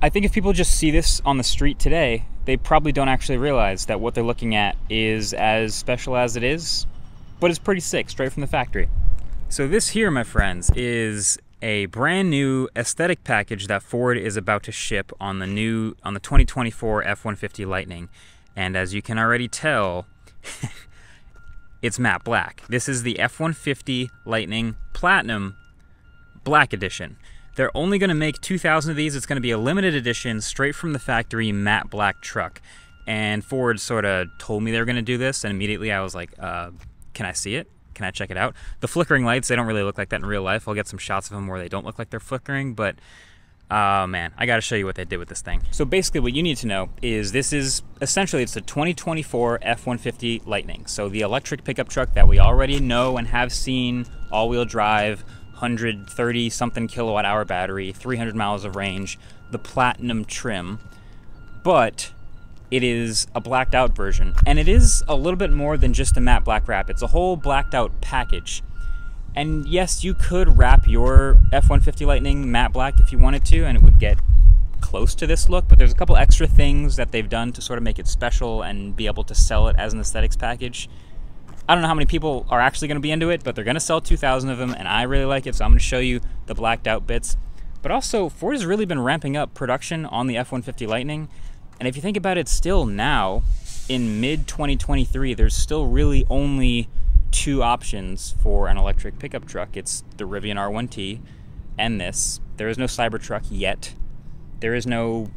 I think if people just see this on the street today, they probably don't actually realize that what they're looking at is as special as it is, but it's pretty sick, straight from the factory. So this here, my friends, is a brand new aesthetic package that Ford is about to ship on the new on the 2024 F-150 Lightning. And as you can already tell, it's matte black. This is the F-150 Lightning Platinum Black Edition. They're only going to make 2,000 of these. It's going to be a limited edition, straight from the factory, matte black truck. And Ford sort of told me they were going to do this, and immediately I was like, uh, can I see it? Can I check it out? The flickering lights, they don't really look like that in real life. I'll get some shots of them where they don't look like they're flickering, but oh man, I gotta show you what they did with this thing. So basically what you need to know is this is, essentially it's a 2024 F-150 Lightning. So the electric pickup truck that we already know and have seen, all-wheel drive, 130 something kilowatt hour battery, 300 miles of range, the platinum trim. But it is a blacked out version. And it is a little bit more than just a matte black wrap. It's a whole blacked out package. And yes, you could wrap your F-150 Lightning matte black if you wanted to, and it would get close to this look, but there's a couple extra things that they've done to sort of make it special and be able to sell it as an aesthetics package. I don't know how many people are actually going to be into it, but they're going to sell 2,000 of them, and I really like it, so I'm going to show you the blacked out bits. But also, Ford has really been ramping up production on the F-150 Lightning, and if you think about it, still now, in mid 2023, there's still really only two options for an electric pickup truck. It's the Rivian R1T and this. There is no Cybertruck yet. There is no,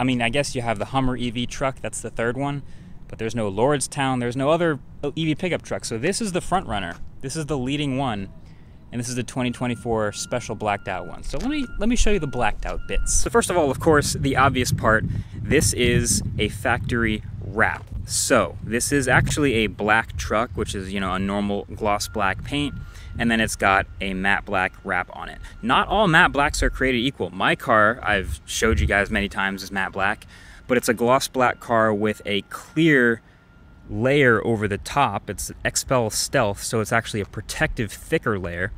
I mean, I guess you have the Hummer EV truck, that's the third one, but there's no Lordstown, there's no other EV pickup truck. So this is the front runner. This is the leading one and this is the 2024 special blacked out one. So let me let me show you the blacked out bits. So first of all, of course, the obvious part, this is a factory wrap. So this is actually a black truck, which is, you know, a normal gloss black paint, and then it's got a matte black wrap on it. Not all matte blacks are created equal. My car, I've showed you guys many times, is matte black, but it's a gloss black car with a clear layer over the top. It's XPEL Stealth, so it's actually a protective, thicker layer.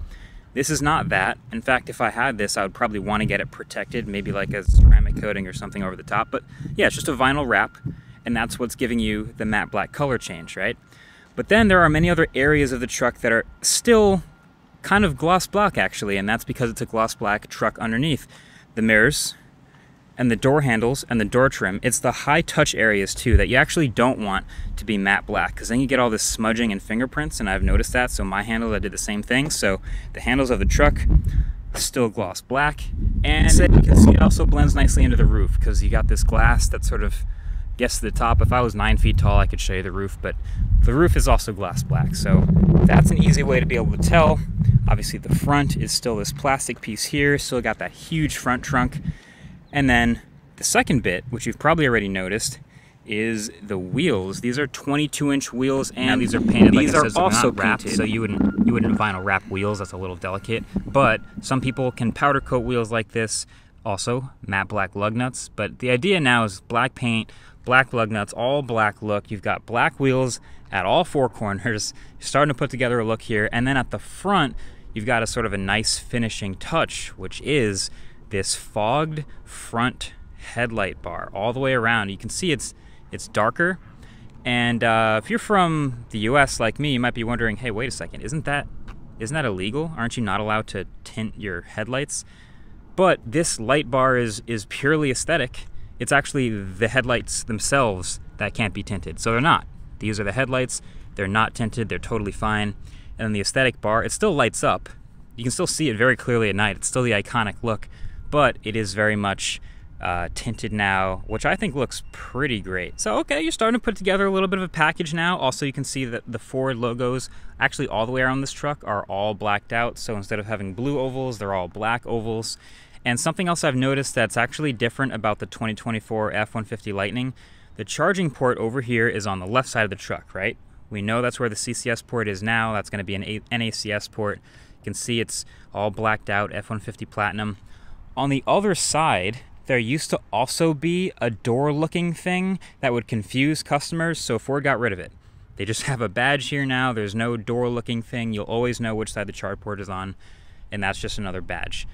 This is not that. In fact, if I had this, I would probably want to get it protected, maybe like a ceramic coating or something over the top. But yeah, it's just a vinyl wrap, and that's what's giving you the matte black color change, right? But then there are many other areas of the truck that are still kind of gloss black, actually, and that's because it's a gloss black truck underneath. The mirrors, and the door handles and the door trim. It's the high touch areas too that you actually don't want to be matte black because then you get all this smudging and fingerprints and I've noticed that. So my handle, I did the same thing. So the handles of the truck, still gloss black. And you can see it also blends nicely into the roof because you got this glass that sort of gets to the top. If I was nine feet tall, I could show you the roof, but the roof is also glass black. So that's an easy way to be able to tell. Obviously the front is still this plastic piece here, still got that huge front trunk. And then the second bit, which you've probably already noticed, is the wheels. These are 22 inch wheels, and now these are painted. These like are also wrapped, so you wouldn't you wouldn't vinyl wrap wheels. That's a little delicate. But some people can powder coat wheels like this. Also, matte black lug nuts. But the idea now is black paint, black lug nuts, all black look. You've got black wheels at all four corners. You're starting to put together a look here, and then at the front, you've got a sort of a nice finishing touch, which is this fogged front headlight bar all the way around. You can see it's it's darker. And uh, if you're from the U.S. like me, you might be wondering, hey, wait a second, isn't that isn't that illegal? Aren't you not allowed to tint your headlights? But this light bar is is purely aesthetic. It's actually the headlights themselves that can't be tinted. So they're not. These are the headlights. They're not tinted. They're totally fine. And then the aesthetic bar, it still lights up. You can still see it very clearly at night. It's still the iconic look but it is very much uh, tinted now, which I think looks pretty great. So, okay, you're starting to put together a little bit of a package now. Also, you can see that the Ford logos, actually all the way around this truck, are all blacked out. So instead of having blue ovals, they're all black ovals. And something else I've noticed that's actually different about the 2024 F-150 Lightning, the charging port over here is on the left side of the truck, right? We know that's where the CCS port is now. That's going to be an NACS port. You can see it's all blacked out F-150 Platinum. On the other side, there used to also be a door looking thing that would confuse customers, so Ford got rid of it. They just have a badge here now. There's no door looking thing. You'll always know which side the chart port is on, and that's just another badge.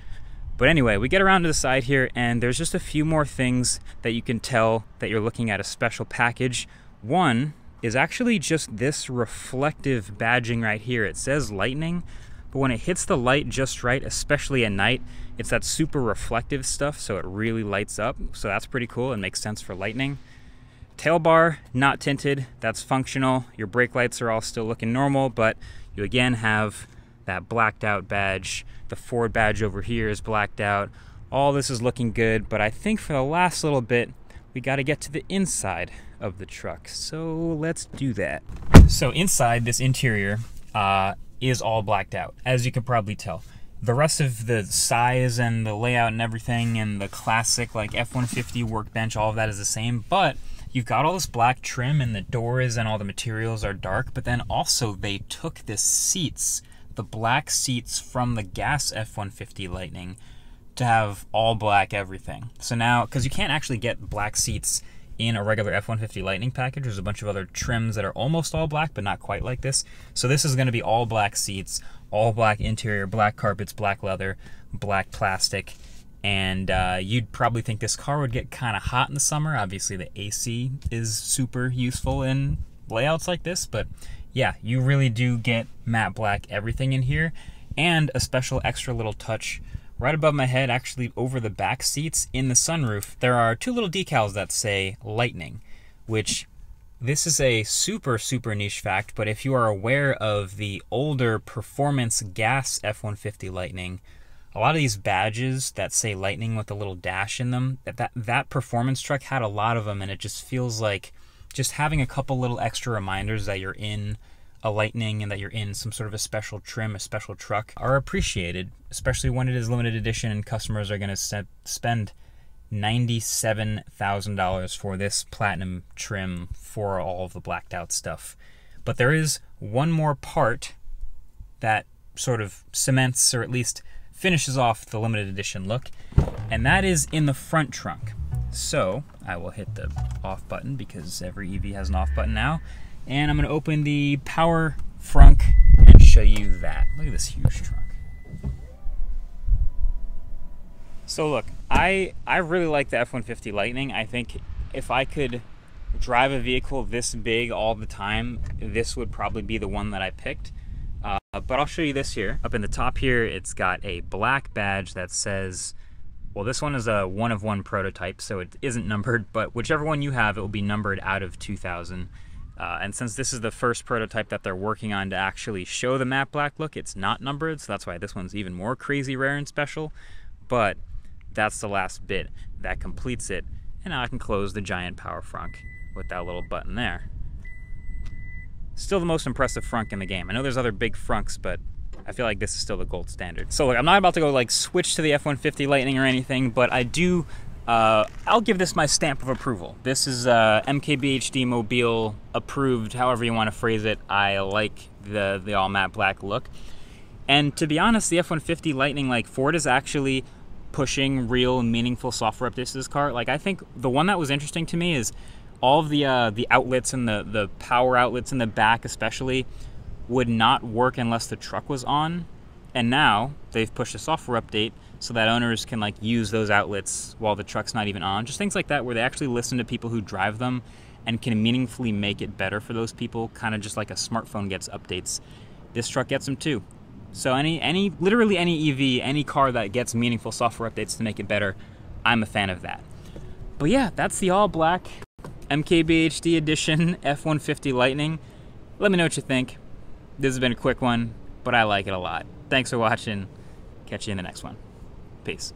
But anyway, we get around to the side here and there's just a few more things that you can tell that you're looking at a special package. One is actually just this reflective badging right here. It says lightning, but when it hits the light just right, especially at night, it's that super reflective stuff, so it really lights up. So that's pretty cool and makes sense for lightning. Tail bar, not tinted, that's functional. Your brake lights are all still looking normal, but you again have that blacked out badge. The Ford badge over here is blacked out. All this is looking good, but I think for the last little bit, we got to get to the inside of the truck. So let's do that. So inside this interior uh, is all blacked out, as you can probably tell. The rest of the size and the layout and everything and the classic like F-150 workbench, all of that is the same, but you've got all this black trim and the doors and all the materials are dark, but then also they took the seats, the black seats from the gas F-150 Lightning to have all black everything. So now, because you can't actually get black seats in a regular F-150 Lightning package, there's a bunch of other trims that are almost all black, but not quite like this. So this is going to be all black seats, all black interior, black carpets, black leather, black plastic, and uh, you'd probably think this car would get kind of hot in the summer. Obviously, the AC is super useful in layouts like this, but yeah, you really do get matte black everything in here, and a special extra little touch right above my head, actually over the back seats in the sunroof, there are two little decals that say Lightning, which this is a super, super niche fact, but if you are aware of the older performance gas F 150 Lightning, a lot of these badges that say Lightning with a little dash in them, that, that, that performance truck had a lot of them, and it just feels like just having a couple little extra reminders that you're in a Lightning and that you're in some sort of a special trim, a special truck, are appreciated, especially when it is limited edition and customers are going to spend $97,000 for this platinum trim for all of the blacked out stuff. But there is one more part that sort of cements or at least finishes off the limited edition look, and that is in the front trunk. So I will hit the off button because every EV has an off button now. And I'm to open the power frunk and show you that. Look at this huge trunk. So look, I I really like the F-150 Lightning. I think if I could drive a vehicle this big all the time, this would probably be the one that I picked. Uh, but I'll show you this here. Up in the top here, it's got a black badge that says, well, this one is a one of one prototype, so it isn't numbered, but whichever one you have, it will be numbered out of 2000. Uh, and since this is the first prototype that they're working on to actually show the matte black look, it's not numbered, so that's why this one's even more crazy rare and special. But that's the last bit that completes it. And now I can close the giant power frunk with that little button there. Still the most impressive frunk in the game. I know there's other big frunks, but I feel like this is still the gold standard. So look, I'm not about to go like switch to the F-150 Lightning or anything, but I do uh, I'll give this my stamp of approval. This is uh, MKBHD Mobile approved, however you want to phrase it. I like the the all matte black look. And to be honest, the F-150 Lightning, like Ford is actually pushing real meaningful software updates to this car. Like I think the one that was interesting to me is all of the uh, the outlets and the the power outlets in the back, especially, would not work unless the truck was on. And now they've pushed a software update so that owners can like use those outlets while the truck's not even on. Just things like that where they actually listen to people who drive them and can meaningfully make it better for those people, kind of just like a smartphone gets updates. This truck gets them too. So any any literally any EV, any car that gets meaningful software updates to make it better, I'm a fan of that. But yeah, that's the all black MKBHD edition F150 Lightning. Let me know what you think. This has been a quick one, but I like it a lot. Thanks for watching. Catch you in the next one. Peace.